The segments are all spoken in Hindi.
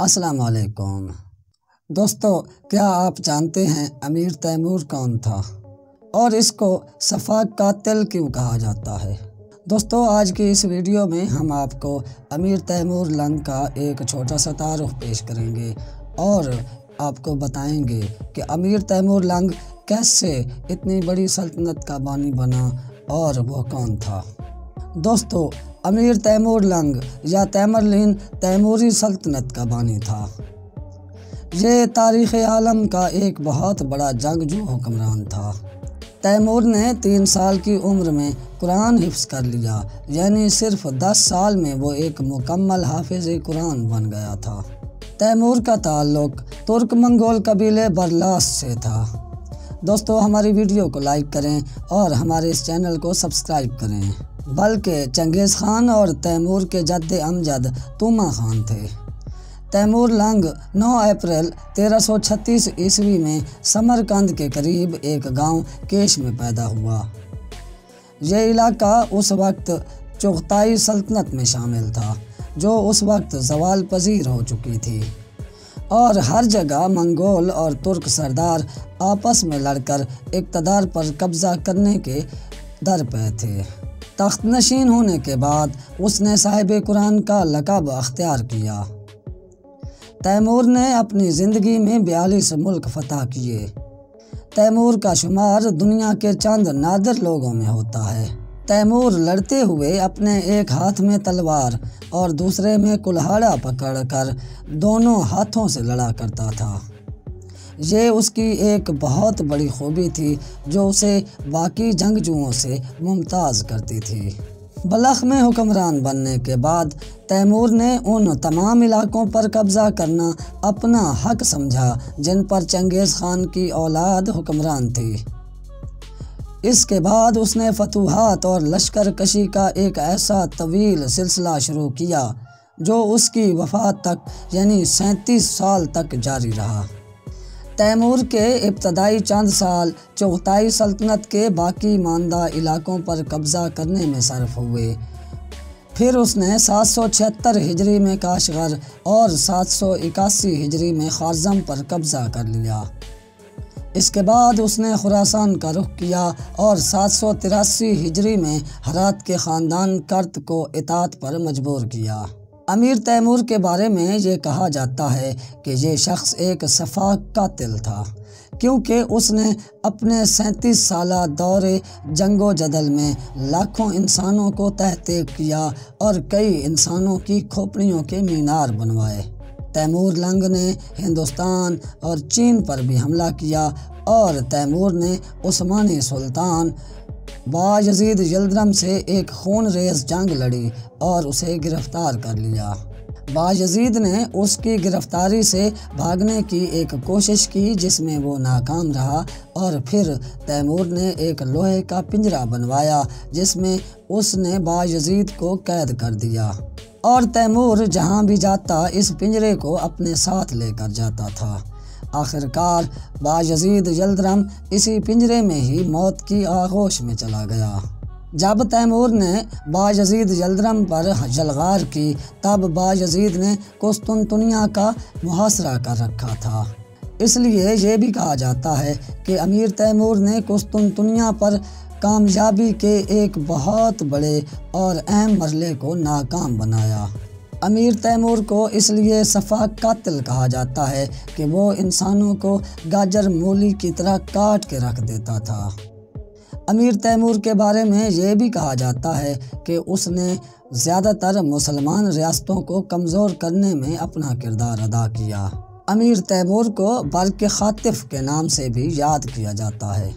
अस्सलाम वालेकुम दोस्तों, क्या आप जानते हैं अमीर तैमूर कौन था? और इसको सफ़ा कातिल क्यों कहा जाता है? दोस्तों, आज की इस वीडियो में हम आपको अमीर तैमूर लंग का एक छोटा सा तारुफ पेश करेंगे और आपको बताएँगे कि अमीर तैमूर लंग कैसे इतनी बड़ी सल्तनत का बानी बना और वो कौन था। दोस्तों अमीर तैमूर लंग, या तैमरलिन तैमूरी सल्तनत का बानी था। ये तारीख़ आलम का एक बहुत बड़ा जंगजू हुक्मरान था। तैमूर ने तीन साल की उम्र में कुरान हिफ्स कर लिया, यानी सिर्फ़ दस साल में वो एक मुकम्मल हाफिज कुरान बन गया था। तैमूर का ताल्लुक तुर्क मंगोल कबीले बरलास से था। दोस्तों, हमारी वीडियो को लाइक करें और हमारे इस चैनल को सब्सक्राइब करें। बल्कि चंगेज़ खान और तैमूर के जद अमजद तुमा खान थे। तैमूर लंग 9 अप्रैल 1336 ईस्वी में समरकंद के करीब एक गाँव केश में पैदा हुआ। यह इलाका उस वक्त चुगताई सल्तनत में शामिल था, जो उस वक्त जवाल पजीर हो चुकी थी। और हर जगह मंगोल और तुर्क सरदार आपस में लड़कर इकतदार पर कब्ज़ा करने के दर पे थे। तख्त नशीन होने के बाद उसने साहिब कुरान का लकब अख्तियार किया। तैमूर ने अपनी ज़िंदगी में बयालीस मुल्क फतह किए। तैमूर का शुमार दुनिया के चंद नादर लोगों में होता है। तैमूर लड़ते हुए अपने एक हाथ में तलवार और दूसरे में कुल्हाड़ा पकड़कर दोनों हाथों से लड़ा करता था। ये उसकी एक बहुत बड़ी खूबी थी, जो उसे बाकी जंगजुओं से मुमताज़ करती थी। बलख में हुक्मरान बनने के बाद तैमूर ने उन तमाम इलाकों पर कब्ज़ा करना अपना हक समझा, जिन पर चंगेज़ खान की औलाद हुक्मरान थी। इसके बाद उसने फतूहत और लश्कर कशी का एक ऐसा तवील सिलसिला शुरू किया, जो उसकी वफात तक, यानी सैंतीस साल तक जारी रहा। तैमूर के इब्तदाई चंद साल, चौथाई सल्तनत के बाकी मानदा इलाकों पर कब्ज़ा करने में सरफ हुए। फिर उसने सात सौ छिहत्तर हिजरी में काशगर और सात सौ इक्यासी हिजरी में खारजम पर कब्ज़ा कर लिया। इसके बाद उसने खुरासान का रुख किया और सात सौ तिरासी हिजरी में हरात के ख़ानदान कर्त को इतात पर मजबूर किया। अमीर तैमूर के बारे में ये कहा जाता है कि ये शख्स एक सफ़ा कातिल था, क्योंकि उसने अपने सैंतीस साल दौरे जंगो जदल में लाखों इंसानों को तहते किया और कई इंसानों की खोपड़ियों के मीनार बनवाए। तैमूर लंग ने हिंदुस्तान और चीन पर भी हमला किया और तैमूर ने उस्मानी सुल्तान बायजीद यलदरम से एक खून रेस जंग लड़ी और उसे गिरफ़्तार कर लिया। बायजीद ने उसकी गिरफ्तारी से भागने की एक कोशिश की जिसमें वो नाकाम रहा और फिर तैमूर ने एक लोहे का पिंजरा बनवाया जिसमें उसने बायजीद को कैद कर दिया। और तैमूर जहाँ भी जाता इस पिंजरे को अपने साथ लेकर जाता था। आखिरकार बायजीद जल्दरम इसी पिंजरे में ही मौत की आगोश में चला गया। जब तैमूर ने बायजीद जल्दरम पर जलगार की, तब बायजीद ने कुस्तुनतुनिया का मुहासरा कर रखा था। इसलिए ये भी कहा जाता है कि अमीर तैमूर ने कुस्तुनतुनिया पर कामयाबी के एक बहुत बड़े और अहम मरले को नाकाम बनाया। अमीर तैमूर को इसलिए सफ़ा कातिल कहा जाता है कि वो इंसानों को गाजर मूली की तरह काट के रख देता था। अमीर तैमूर के बारे में ये भी कहा जाता है कि उसने ज़्यादातर मुसलमान रियासतों को कमज़ोर करने में अपना किरदार अदा किया। अमीर तैमूर को बल्कि खातिफ के नाम से भी याद किया जाता है।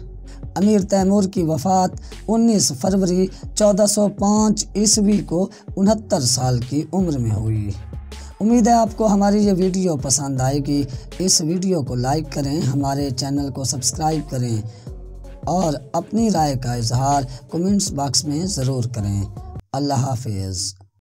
अमीर तैमूर की वफ़ात 19 फरवरी 1405 ईस्वी को उनहत्तर साल की उम्र में हुई। उम्मीद है आपको हमारी ये वीडियो पसंद आएगी। इस वीडियो को लाइक करें, हमारे चैनल को सब्सक्राइब करें और अपनी राय का इजहार कमेंट्स बॉक्स में ज़रूर करें। अल्लाह हाफिज़।